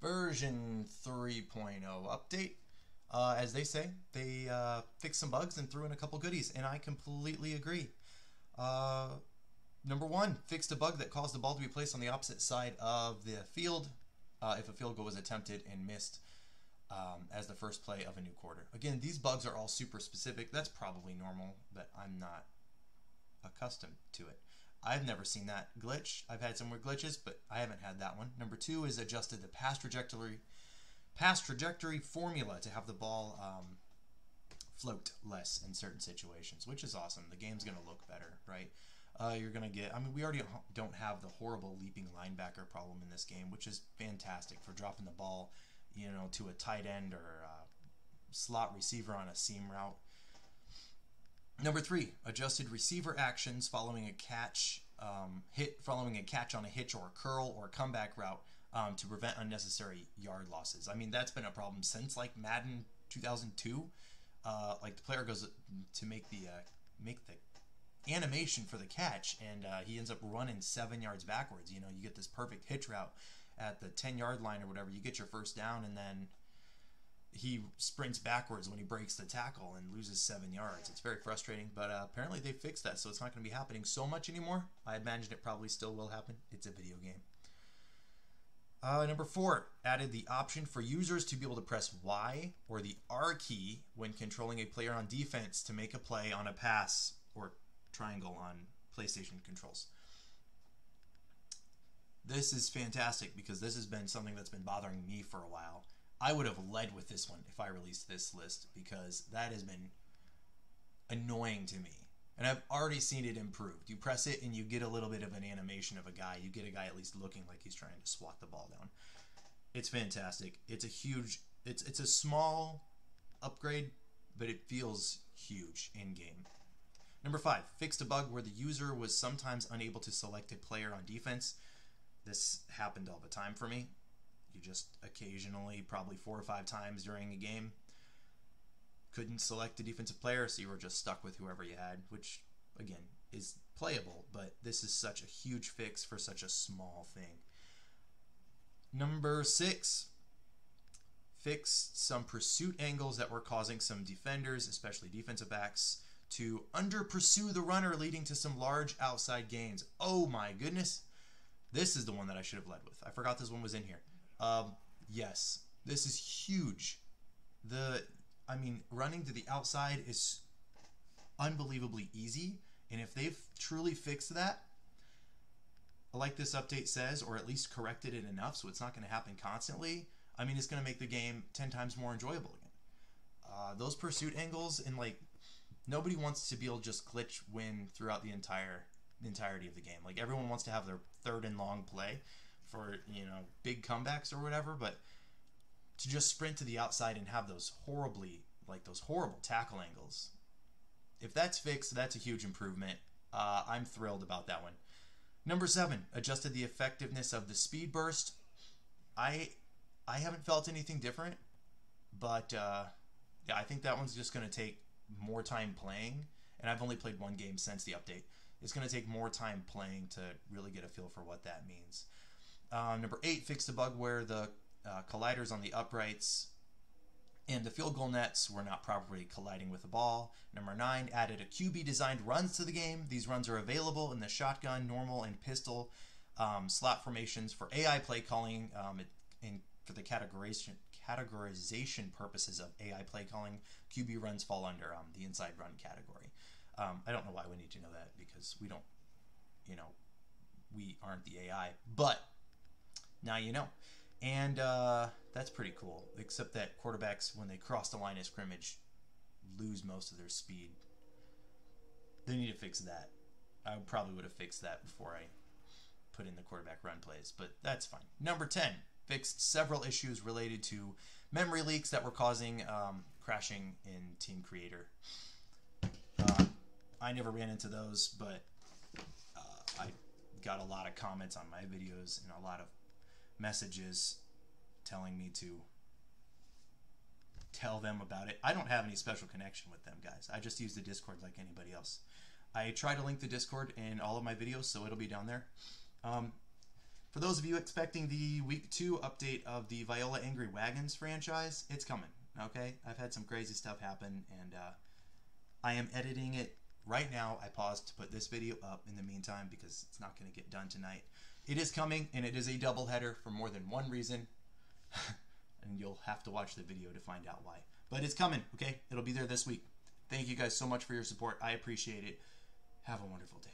version 3.0 update. Uh, as they say, they uh, fixed some bugs and threw in a couple goodies, and I completely agree. Uh, number one, fixed a bug that caused the ball to be placed on the opposite side of the field uh, if a field goal was attempted and missed um, as the first play of a new quarter. Again, these bugs are all super specific. That's probably normal, but I'm not accustomed to it. I've never seen that glitch. I've had some weird glitches, but I haven't had that one. Number two is adjusted the pass trajectory, pass trajectory formula to have the ball um, float less in certain situations, which is awesome. The game's going to look better, right? Uh, you're going to get, I mean, we already don't have the horrible leaping linebacker problem in this game, which is fantastic for dropping the ball, you know, to a tight end or slot receiver on a seam route. Number three, adjusted receiver actions following a catch, um, hit following a catch on a hitch or a curl or a comeback route um, to prevent unnecessary yard losses. I mean, that's been a problem since like Madden 2002. Uh, like the player goes to make the uh, make the animation for the catch, and uh, he ends up running seven yards backwards. You know, you get this perfect hitch route at the 10 yard line or whatever. You get your first down, and then he sprints backwards when he breaks the tackle and loses seven yards. It's very frustrating, but uh, apparently they fixed that, so it's not going to be happening so much anymore. I imagine it probably still will happen. It's a video game. Uh, number four, added the option for users to be able to press Y or the R key when controlling a player on defense to make a play on a pass or triangle on PlayStation controls. This is fantastic because this has been something that's been bothering me for a while. I would have led with this one if I released this list because that has been annoying to me. And I've already seen it improved. You press it and you get a little bit of an animation of a guy. You get a guy at least looking like he's trying to swat the ball down. It's fantastic. It's a huge it's it's a small upgrade, but it feels huge in game. Number 5, fixed a bug where the user was sometimes unable to select a player on defense. This happened all the time for me. You just occasionally, probably four or five times during a game, couldn't select a defensive player, so you were just stuck with whoever you had, which, again, is playable, but this is such a huge fix for such a small thing. Number six, fixed some pursuit angles that were causing some defenders, especially defensive backs, to under pursue the runner, leading to some large outside gains. Oh my goodness. This is the one that I should have led with. I forgot this one was in here. Um, yes, this is huge. The, I mean, running to the outside is unbelievably easy. And if they've truly fixed that, like this update says, or at least corrected it enough so it's not going to happen constantly, I mean, it's going to make the game 10 times more enjoyable again. Uh, those pursuit angles and like nobody wants to be able to just glitch win throughout the entire entirety of the game. Like everyone wants to have their third and long play for you know big comebacks or whatever, but to just sprint to the outside and have those horribly like those horrible tackle angles. If that's fixed, that's a huge improvement. Uh, I'm thrilled about that one. Number seven, adjusted the effectiveness of the speed burst. I I haven't felt anything different, but uh, yeah, I think that one's just going to take more time playing, and I've only played one game since the update. It's going to take more time playing to really get a feel for what that means. Uh, number eight, fixed a bug where the uh, colliders on the uprights and the field goal nets were not properly colliding with the ball. Number nine, added a QB designed runs to the game. These runs are available in the shotgun, normal, and pistol um, slot formations for AI play calling um, in, for the categorization, categorization purposes of AI play calling. QB runs fall under um, the inside run category. Um, I don't know why we need to know that because we don't, you know, we aren't the AI. But now you know. And uh, that's pretty cool, except that quarterbacks, when they cross the line of scrimmage, lose most of their speed. They need to fix that. I probably would have fixed that before I put in the quarterback run plays, but that's fine. Number 10, fixed several issues related to memory leaks that were causing um, crashing in Team Creator. Uh, I never ran into those, but uh, I got a lot of comments on my videos and a lot of messages telling me to tell them about it. I don't have any special connection with them, guys. I just use the Discord like anybody else. I try to link the Discord in all of my videos, so it'll be down there. Um, for those of you expecting the week two update of the Viola Angry Wagons franchise, it's coming. Okay, I've had some crazy stuff happen, and uh, I am editing it right now. I paused to put this video up in the meantime because it's not going to get done tonight. It is coming, and it is a double header for more than one reason, and you'll have to watch the video to find out why. But it's coming. Okay, it'll be there this week. Thank you guys so much for your support. I appreciate it. Have a wonderful day.